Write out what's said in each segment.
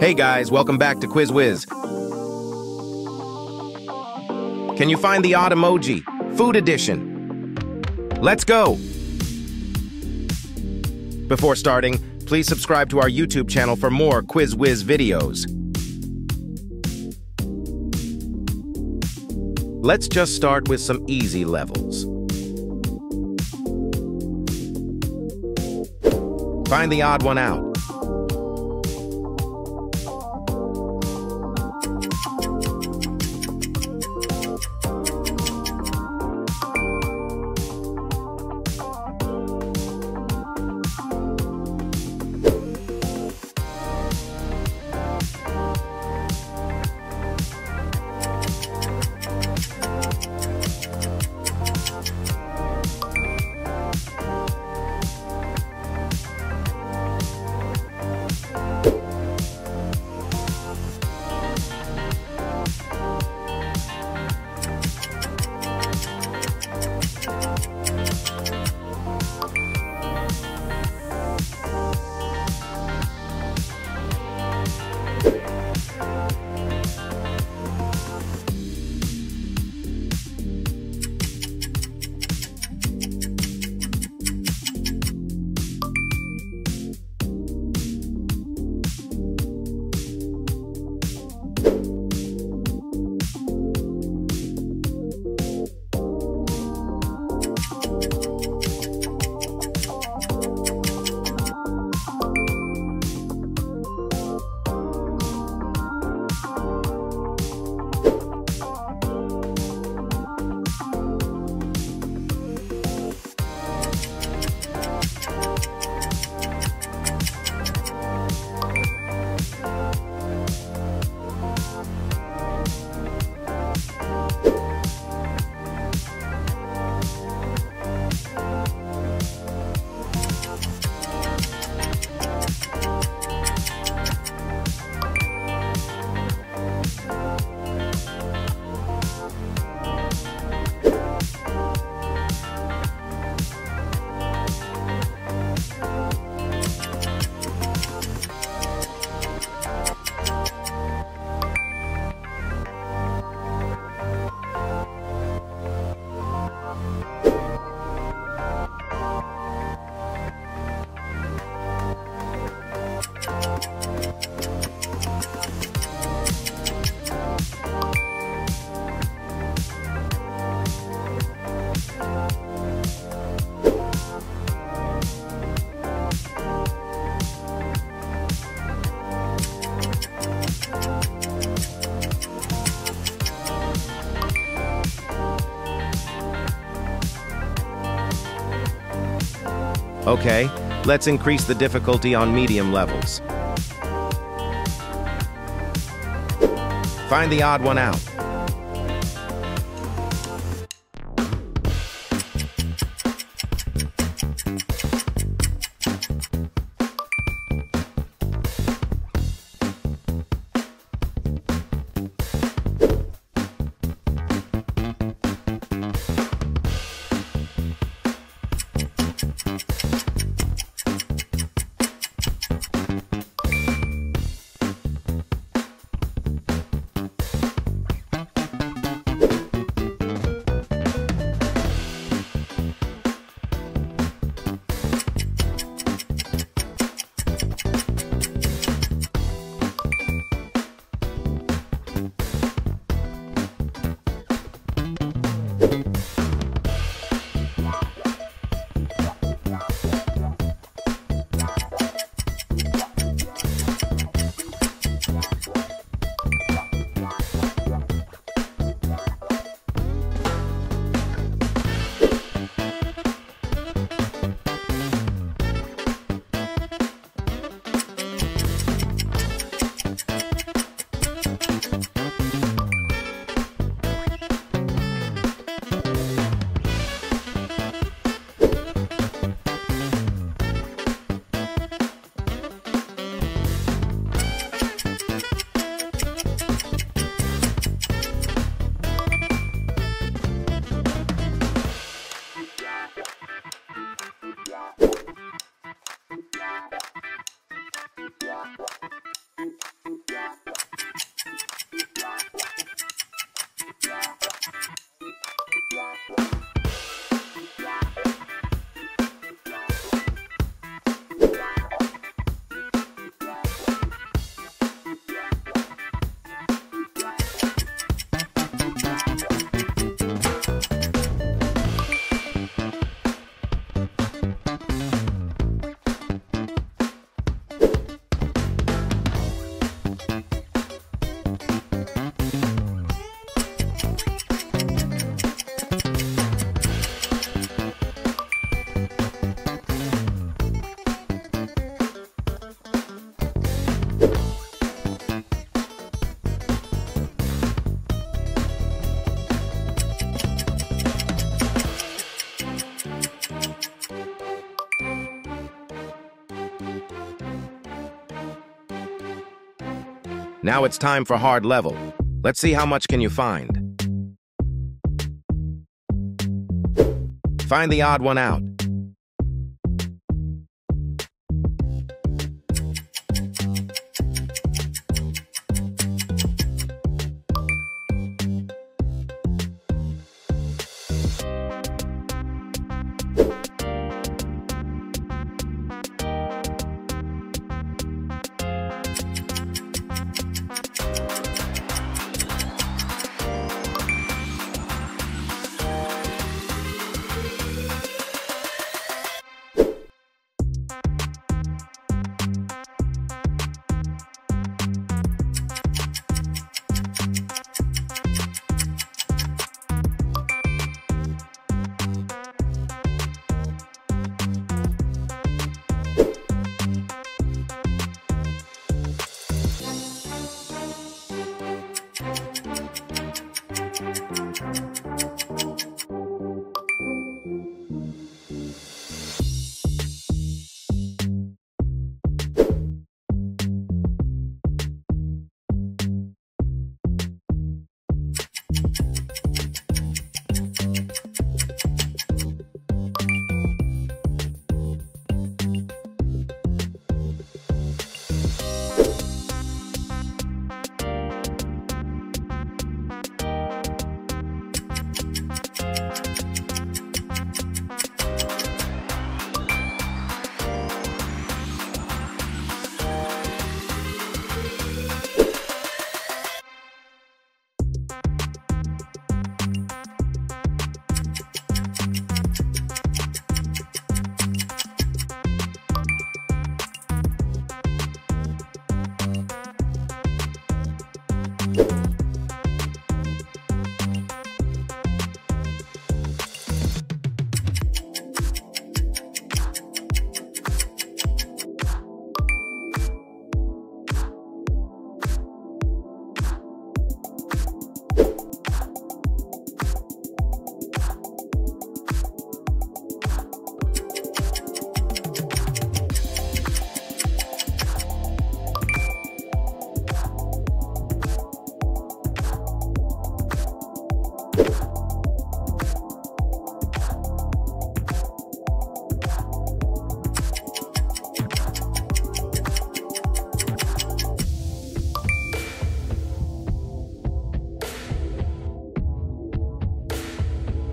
Hey guys, welcome back to QuizWiz. Can you find the odd emoji? Food edition. Let's go! Before starting, please subscribe to our YouTube channel for more QuizWiz videos. Let's just start with some easy levels. Find the odd one out. Okay, let's increase the difficulty on medium levels. Find the odd one out. Now it's time for hard level. Let's see how much can you find. Find the odd one out.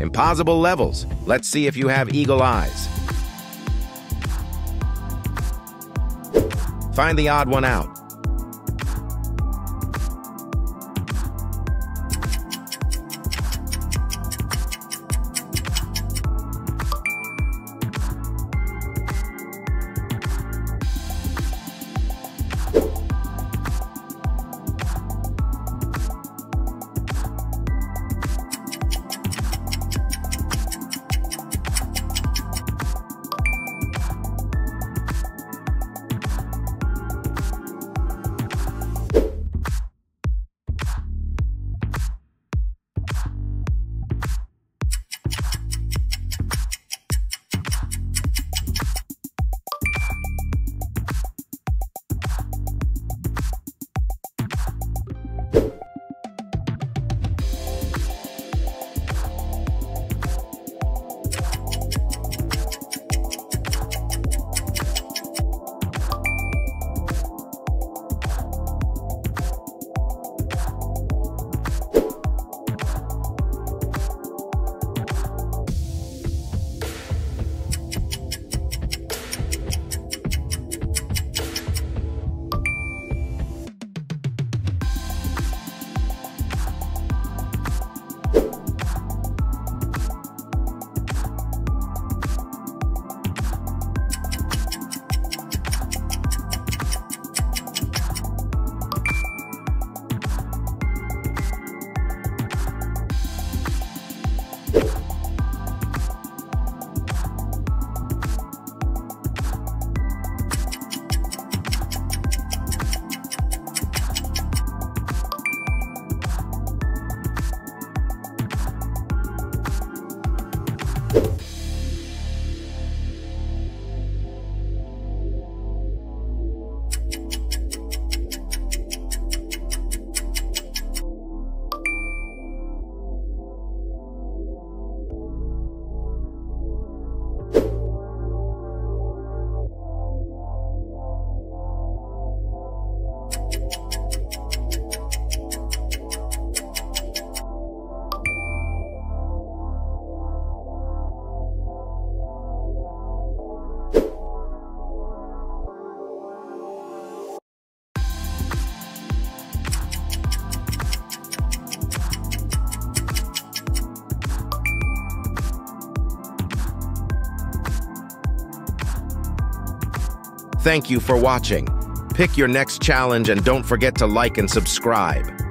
Impossible levels. Let's see if you have eagle eyes. Find the odd one out. Thank you for watching. Pick your next challenge and don't forget to like and subscribe.